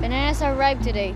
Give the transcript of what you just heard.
Bananas are ripe today.